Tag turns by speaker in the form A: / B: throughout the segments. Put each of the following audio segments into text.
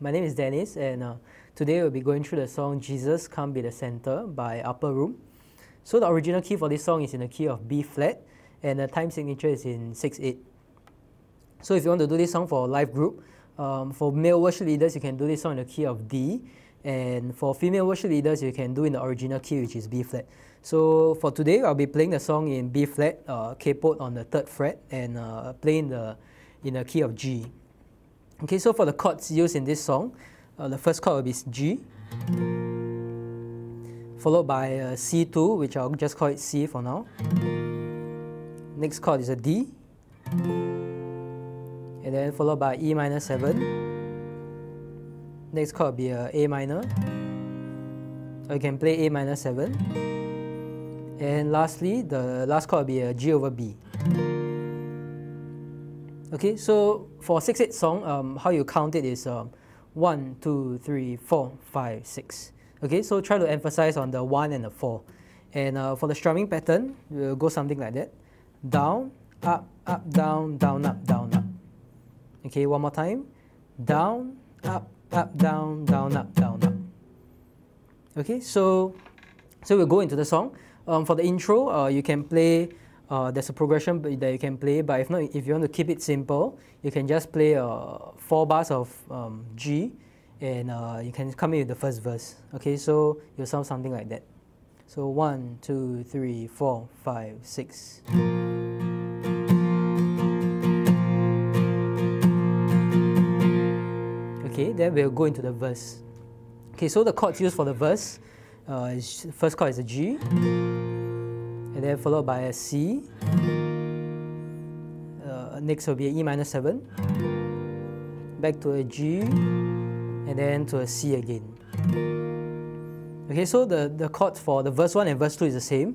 A: My name is Dennis and uh, today we'll be going through the song Jesus Come Be the Center by Upper Room. So the original key for this song is in the key of B flat and the time signature is in 6-8. So if you want to do this song for a life group, um, for male worship leaders you can do this song in the key of D and for female worship leaders you can do in the original key which is B flat. So for today I'll be playing the song in B flat, uh, capoed on the third fret and uh, playing the in the key of G. Okay, so for the chords used in this song, uh, the first chord will be G, followed by uh, C two, which I'll just call it C for now. Next chord is a D, and then followed by E minor 7. Next chord will be a A minor, or you can play A minor 7. And lastly, the last chord will be a G over B. Okay, so for 6-8 song, um, how you count it is um, 1, 2, 3, 4, 5, 6. Okay, so try to emphasize on the 1 and the 4. And uh, for the strumming pattern, we'll go something like that. Down, up, up, down, down, up, down, up. Okay, one more time. Down, up, up, down, down, up, down, up. Okay, so so we'll go into the song. Um, for the intro, uh, you can play uh, there's a progression that you can play, but if not, if you want to keep it simple, you can just play uh, four bars of um, G, and uh, you can come in with the first verse. Okay, so you'll sound something like that. So one, two, three, four, five, six. Okay, then we'll go into the verse. Okay, so the chords used for the verse, uh, first chord is a G and then followed by a C. Uh, next will be an E minor 7, back to a G, and then to a C again. Okay, so the, the chords for the verse 1 and verse 2 is the same.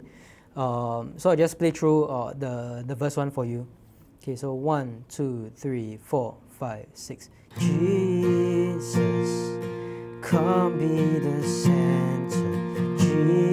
A: Um, so I'll just play through uh, the, the verse 1 for you. Okay, so 1, 2, 3, 4, 5, 6. Jesus, come be the center. Jesus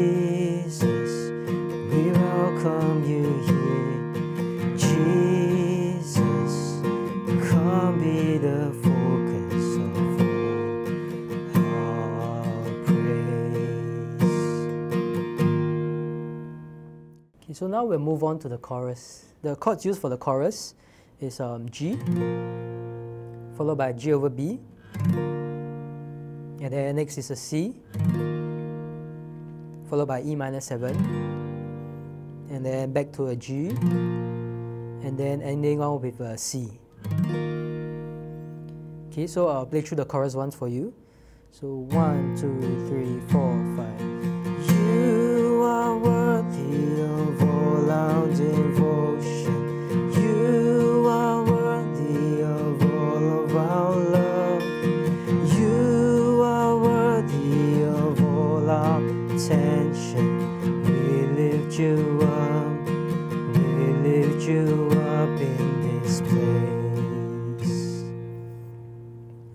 A: so now we'll move on to the chorus. The chords used for the chorus is um, G, followed by G over B, and then next is a C, followed by E minor 7, and then back to a G, and then ending on with a C. Okay, so I'll play through the chorus once for you. So one, two, three, four, five. Attention. We lift you up in this place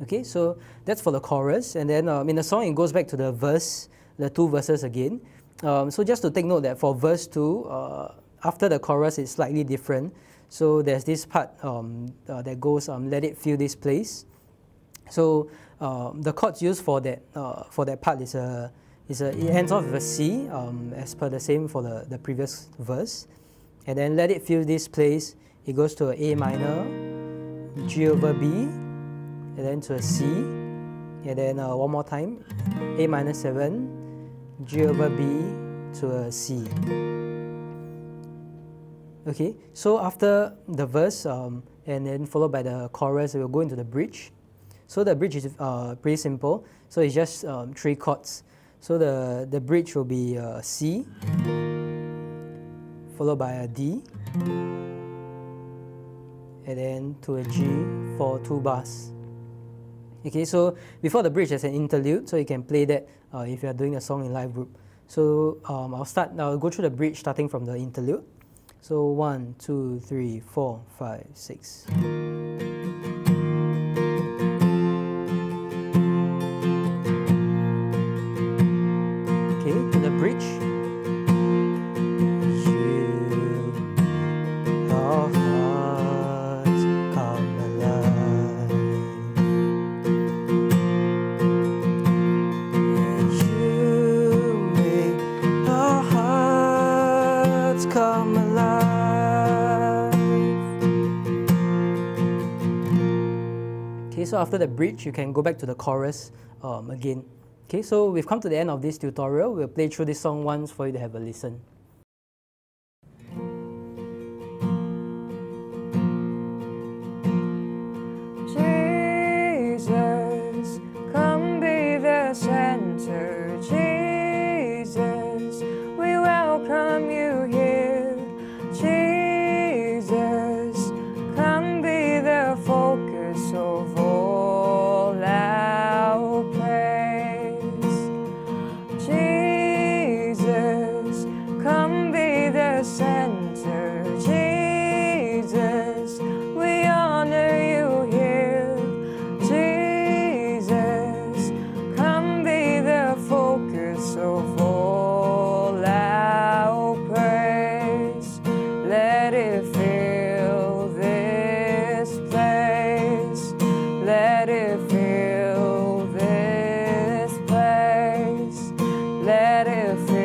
A: Okay, so that's for the chorus. And then um, in the song, it goes back to the verse, the two verses again. Um, so just to take note that for verse 2, uh, after the chorus, it's slightly different. So there's this part um, uh, that goes, um, let it fill this place. So um, the chords used for that, uh, for that part is a, is a, it ends off with a C, um, as per the same for the, the previous verse. And then let it fill this place, it goes to a A minor, G over B, and then to a C, and then uh, one more time, A minor 7, G over B to a C. Okay, so after the verse um, and then followed by the chorus, we'll go into the bridge. So the bridge is uh, pretty simple. So it's just um, three chords. So the, the bridge will be a uh, C, followed by a D, and then to a G for two bars. Okay, so before the bridge there's an interlude, so you can play that uh, if you are doing a song in life group. So um, I'll start, I'll go through the bridge starting from the interlude. So one, two, three, four, five, six. Okay, so after the bridge, you can go back to the chorus um, again. Okay, so we've come to the end of this tutorial. We'll play through this song once for you to have a listen.
B: let it feel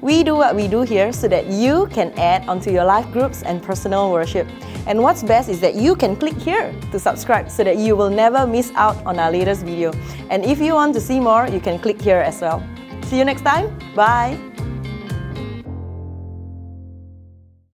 B: We do what we do here so that you can add onto your life groups and personal worship. And what's best is that you can click here to subscribe so that you will never miss out on our latest video. And if you want to see more, you can click here as well. See you next time. Bye.